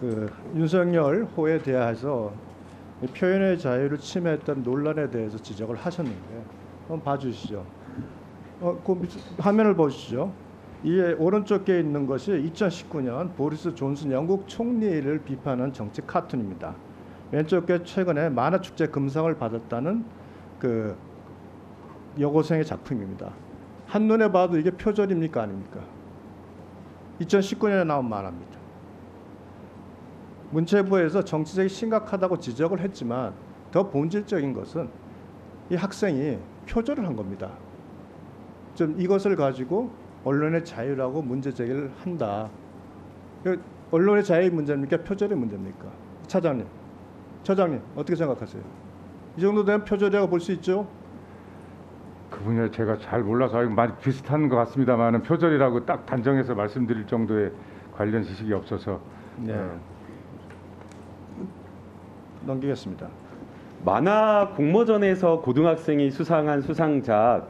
그 윤석열 호에 대해서 이 표현의 자유를 침해했던 논란에 대해서 지적을 하셨는데 한번 봐주시죠. 어, 그 밑- 화면을 보시죠. 이에 오른쪽에 있는 것이 2019년 보리스 존슨 영국 총리를 비판한 정치 카툰입니다. 왼쪽에 최근에 만화 축제 금상을 받았다는 그 여고생의 작품입니다. 한 눈에 봐도 이게 표절입니까 아닙니까? 2019년에 나온 만화입니다. 문체부에서 정치적이 심각하다고 지적을 했지만 더 본질적인 것은 이 학생이 표절을 한 겁니다. 좀 이것을 가지고 언론의 자유라고 문제 제기를 한다. 그 언론의 자유의 문제입니까? 표절의 문제입니까? 차장님, 처장님 어떻게 생각하세요? 이 정도 되면 표절이라고 볼 수 있죠? 그 분야 제가 잘 몰라서 많이 비슷한 것 같습니다만은 표절이라고 딱 단정해서 말씀드릴 정도의 관련 지식이 없어서 네. 어, 넘기겠습니다. 만화 공모전에서 고등학생이 수상한 수상작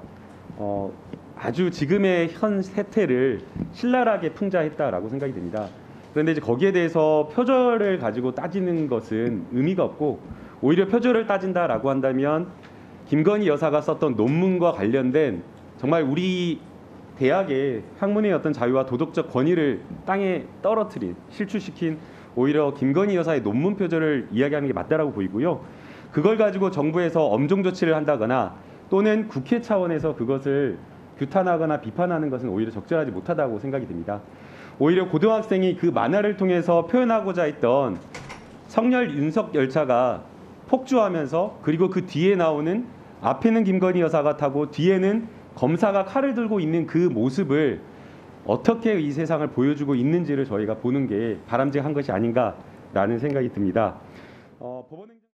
어, 아주 지금의 현 세태를 신랄하게 풍자했다라고 생각이 됩니다. 그런데 이제 거기에 대해서 표절을 가지고 따지는 것은 의미가 없고 오히려 표절을 따진다라고 한다면 김건희 여사가 썼던 논문과 관련된 정말 우리 대학의 학문의 어떤 자유와 도덕적 권위를 땅에 떨어뜨린 실추시킨 오히려 김건희 여사의 논문 표절을 이야기하는 게 맞다라고 보이고요. 그걸 가지고 정부에서 엄정 조치를 한다거나 또는 국회 차원에서 그것을 규탄하거나 비판하는 것은 오히려 적절하지 못하다고 생각이 됩니다. 오히려 고등학생이 그 만화를 통해서 표현하고자 했던 성렬 윤석 열차가 폭주하면서 그리고 그 뒤에 나오는 앞에는 김건희 여사가 타고 뒤에는 검사가 칼을 들고 있는 그 모습을 어떻게 이 세상을 보여주고 있는지를 저희가 보는 게 바람직한 것이 아닌가라는 생각이 듭니다. 어, 법원행정...